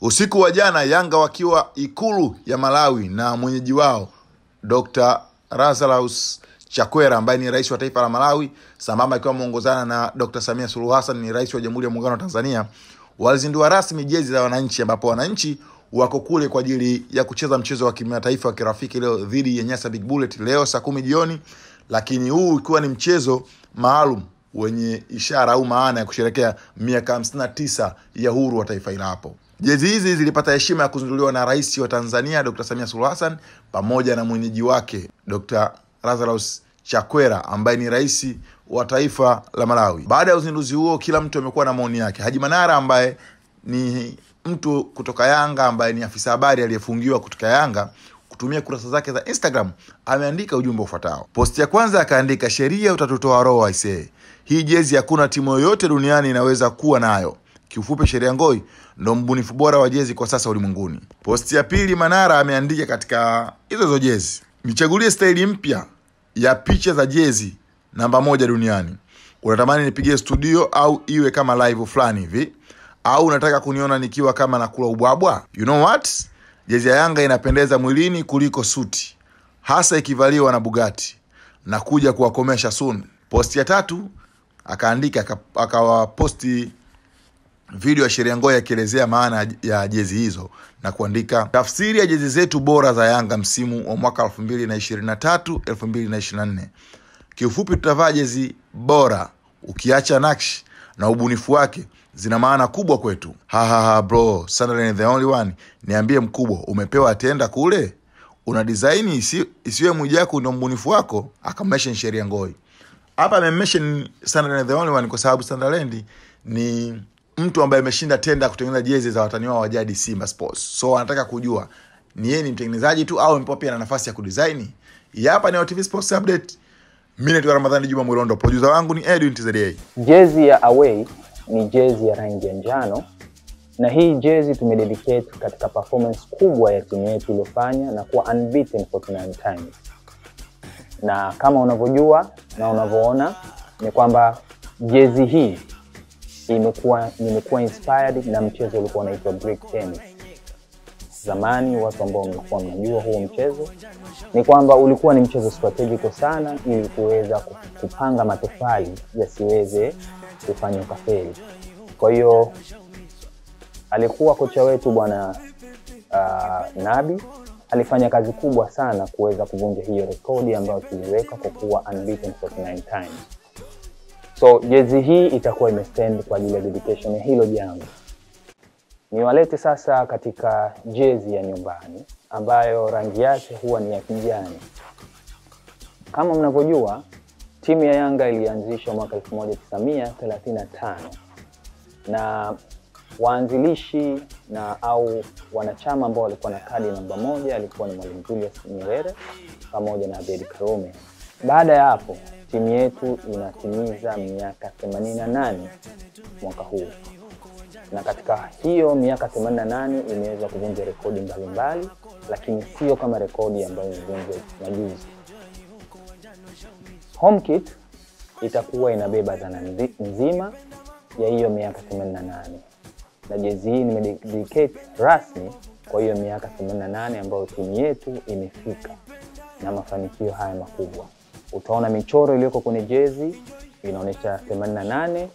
Usiku wa jana, Yanga wakiwa ikulu ya Malawi na mwenyeji wao Dr. razalaus Chakwera ambaye ni rais wa taifa la Malawi, sambamba akiwa ameongozana na Dr. Samia Suluhu Hassan ni rais wa Jamhuri ya Muungano wa Tanzania, walizindua rasmi jezi za wananchi, ambapo wananchi wako kule kwa ajili ya kucheza mchezo wa kimataifa wa kirafiki leo dhidi ya Nyasa Big Bullet leo saa kumi jioni, lakini huu ukiwa ni mchezo maalum wenye ishara au maana ya kusherekea miaka hamsini na tisa ya uhuru wa taifa hilo hapo. Jezi hizi zilipata heshima ya kuzinduliwa na rais wa Tanzania Dr. Samia Suluhu Hassan pamoja na mwenyeji wake Dr. Lazarus Chakwera ambaye ni rais wa taifa la Malawi. Baada ya uzinduzi huo, kila mtu amekuwa na maoni yake. Haji Manara ambaye ni mtu kutoka Yanga ambaye ni afisa habari aliyefungiwa kutoka Yanga kutumia kurasa zake za Instagram ameandika ujumbe ufuatao. Posti ya kwanza akaandika, sheria utatutoa roho aisee, hii jezi hakuna timu yoyote duniani inaweza kuwa nayo. Kiufupi, sheria ngoi ndo mbunifu bora wa jezi kwa sasa ulimwenguni. Posti ya pili, Manara ameandika katika hizo hizo jezi, nichagulie staili mpya ya picha za jezi namba moja duniani. Unatamani nipigie studio au iwe kama live fulani hivi, au unataka kuniona nikiwa kama nakula ubwabwa? You know what, jezi ya Yanga inapendeza mwilini kuliko suti, hasa ikivaliwa na Bugatti na kuja kuwakomesha soon. Posti ya tatu akaandika akawaposti video ya sheria Ngoya akielezea maana ya jezi hizo na kuandika tafsiri ya jezi zetu bora za Yanga msimu wa mwaka 2023 2024. Kiufupi, tutavaa jezi bora, ukiacha nakshi na ubunifu wake zina maana kubwa kwetu. Hahaha bro, Sunderland the only one. Niambie mkubwa, umepewa tenda kule, una design isi, isiwe Mwijaku ndo mbunifu wako? Akammention sheria ngoi hapa, amemmention Sunderland the only one kwa sababu Sunderland ni mtu ambaye ameshinda tenda kutengeneza jezi za watani wao wa jadi Simba Sports. So anataka kujua ni yeye ni mtengenezaji tu au mpo pia na nafasi ya kudesign. Hapa ni OTV Sports Update. Mimi naitwa Ramadhani Juma Mwirondo, producer wangu ni Edwin TZA. Jezi ya away ni jezi ya rangi ya njano, na hii jezi tumededicate katika performance kubwa ya timu yetu iliyofanya na kuwa unbeaten 49 times, na kama unavyojua na unavyoona ni kwamba jezi hii imekuwa nimekuwa inspired na mchezo ulikuwa unaitwa brick tennis. Zamani watu ambao mlikuwa mnajua huo mchezo, ni kwamba ulikuwa ni mchezo strategical sana, ili kuweza kupanga matofali yasiweze kufanya ukafeli. Kwa hiyo alikuwa kocha wetu bwana uh, Nabi alifanya kazi kubwa sana kuweza kuvunja hiyo rekodi ambayo tuliweka kwa kuwa unbeaten 49 times. So jezi hii itakuwa imestand kwa ajili ya dedication ya hilo jambo. Niwalete sasa katika jezi ya nyumbani ambayo rangi yake huwa ni ya kijani. Kama mnavyojua, timu ya Yanga ilianzishwa mwaka 1935 na waanzilishi na au wanachama ambao walikuwa na kadi namba moja alikuwa ni Mwalimu Julius Nyerere pamoja na Abeid Karume. Baada ya hapo timu yetu inatimiza miaka 88 mwaka huu, na katika hiyo miaka 88 imeweza kuvunja rekodi mbalimbali, lakini sio kama rekodi ambayo imevunjwa majuzi. Home kit itakuwa inabeba dhana nzima ya hiyo miaka 88 na jezi hii nimededicate rasmi kwa hiyo miaka 88 ambayo timu yetu imefika na mafanikio haya makubwa. Utaona michoro iliyoko kwenye jezi inaonyesha 88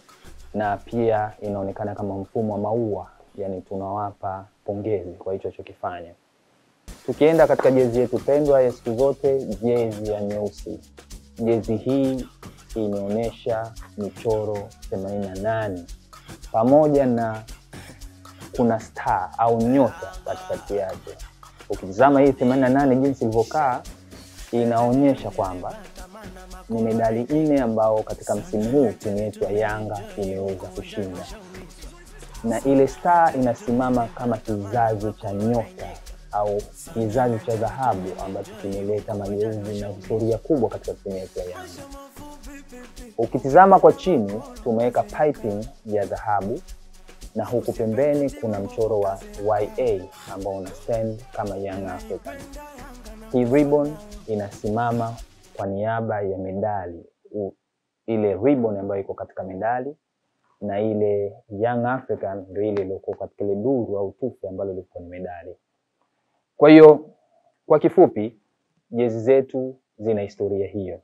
na pia inaonekana kama mfumo wa maua, yani tunawapa pongezi kwa hicho alichokifanya. Tukienda katika jezi yetu pendwa ya siku zote, jezi ya nyeusi. Jezi hii imeonyesha michoro 88 pamoja na kuna star au nyota katikati yake. Ukitizama hii 88 jinsi ilivyokaa inaonyesha kwamba ni medali nne ambao katika msimu huu timu yetu ya Yanga imeweza kushinda, na ile star inasimama kama kizazi cha nyota au kizazi cha dhahabu ambacho kimeleta mageuzi na historia kubwa katika timu yetu ya Yanga. Ukitizama kwa chini, tumeweka piping ya dhahabu na huku pembeni kuna mchoro wa YA ambao una stand kama Young African. Hii ribbon inasimama kwa niaba ya medali u, ile ribbon ambayo iko katika medali na ile Young African ndio ile iliyokuwa katika ile duru au tufe ambalo lilikuwa ni medali. Kwa hiyo kwa kifupi, jezi zetu zina historia hiyo.